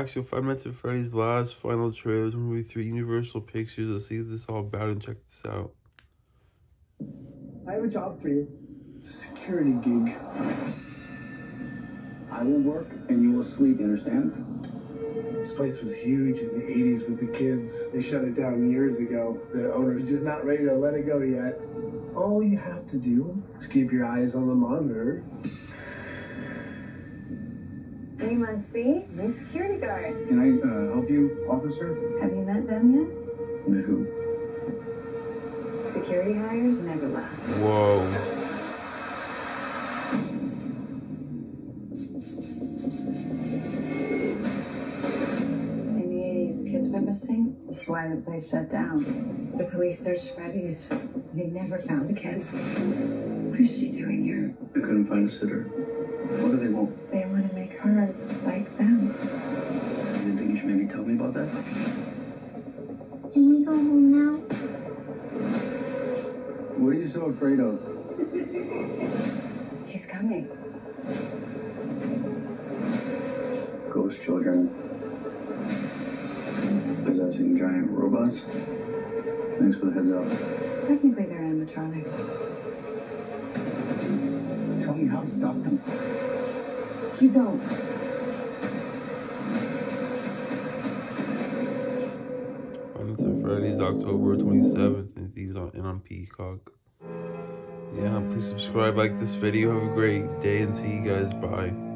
reaction Five Nights at Freddy's last final trailer from movie three Universal Pictures. Let's see what this all about and check this out. I have a job for you. It's security gig. I will work and you will sleep, you understand? This place was huge in the 80s with the kids. They shut it down years ago. The owner's just not ready to let it go yet. All you have to do is keep your eyes on the monitor. You must be the security guard. Can I uh, help you, officer? Have you met them yet? Met who? Security hires never last. Whoa. 80s, kids went missing. That's why the place shut down. The police searched Freddy's. They never found the kids. What is she doing here? I couldn't find a sitter. What do they want? They want to make her like them. You didn't think you should maybe tell me about that? Can we go home now? What are you so afraid of? He's coming. Ghost children. Possessing giant robots. Thanks for the heads up. Technically, they're animatronics. Tell me how to stop them. You don't. Five Nights at Freddy's October 27th and these on and on Peacock. Yeah, please subscribe, like this video. Have a great day and see you guys. Bye.